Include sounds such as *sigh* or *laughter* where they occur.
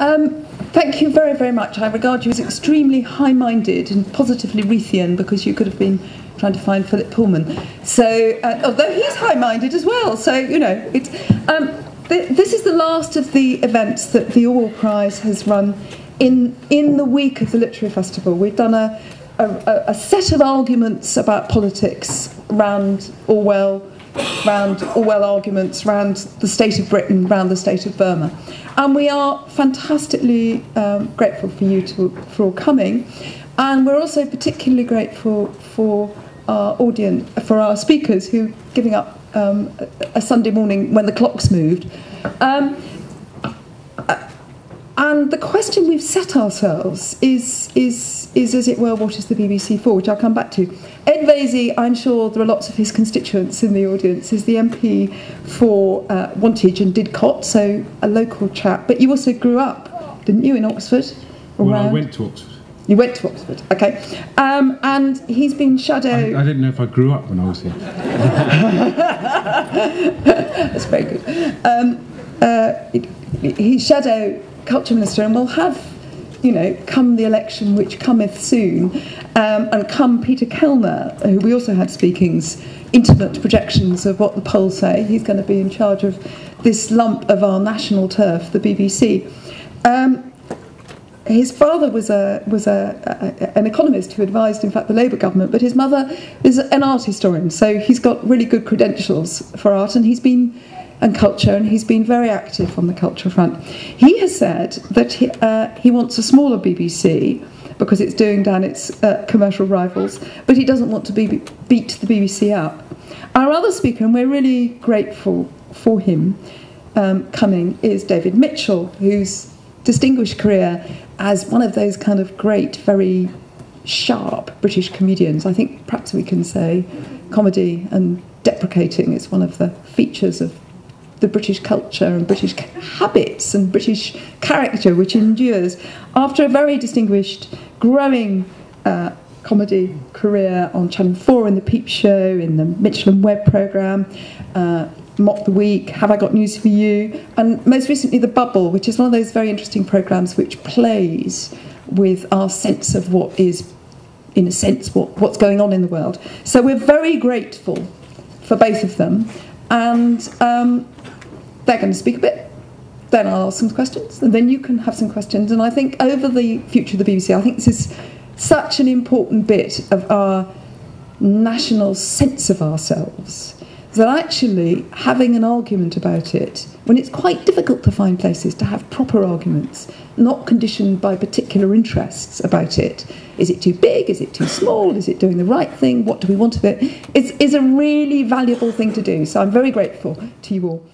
Um, thank you very, very much. I regard you as extremely high minded and positively Reithian because you could have been trying to find Philip Pullman. So, uh, although he's high minded as well, so, you know, it's. Um, th- this is the last of the events that the Orwell Prize has run in, in the week of the Literary Festival. We've done a, a, a set of arguments about politics around Orwell round Orwell arguments, round the state of Britain, round the state of Burma. And we are fantastically um, grateful for you to, for all coming. And we're also particularly grateful for our audience, for our speakers who are giving up um, a Sunday morning when the clock's moved. Um, and the question we've set ourselves is, is, is, as it were, what is the BBC for, which I'll come back to. Ed Vaizey, I'm sure there are lots of his constituents in the audience, is the MP for uh, Wantage and Didcot, so a local chap. But you also grew up, didn't you, in Oxford? Well, I went to Oxford. You went to Oxford, okay. Um, and he's been shadow. I, I, didn't know if I grew up when I was here. *laughs* That's very good. Um, uh, he's shadow culture minister and we'll have, you know, come the election which cometh soon, um, and come Peter Kellner, who we also had speakings, intimate projections of what the polls say. He's going to be in charge of this lump of our national turf, the BBC. Um, his father was a was a, a, an economist who advised, in fact, the Labour government. But his mother is an art historian, so he's got really good credentials for art, and he's been and culture, and he's been very active on the culture front. He has said that he, uh, he wants a smaller BBC because it's doing down its uh, commercial rivals, but he doesn't want to be, beat the BBC up. Our other speaker, and we're really grateful for him um, coming, is David Mitchell, whose distinguished career as one of those kind of great, very sharp British comedians. I think perhaps we can say comedy and deprecating is one of the features of the British culture and British habits and British character which endures after a very distinguished, growing uh, comedy career on Channel 4 in The Peep Show, in the Mitchell and Webb programme, uh, Mock the Week, Have I Got News for You, and most recently The Bubble, which is one of those very interesting programmes which plays with our sense of what is, in a sense, what, what's going on in the world. So we're very grateful for both of them. And um, they're going to speak a bit. Then I'll ask some questions, and then you can have some questions. And I think over the future of the BBC, I think this is such an important bit of our national sense of ourselves that actually having an argument about it, when it's quite difficult to find places to have proper arguments, not conditioned by particular interests about it, is it too big, is it too small, is it doing the right thing, what do we want of it, is, is a really valuable thing to do. So I'm very grateful to you all.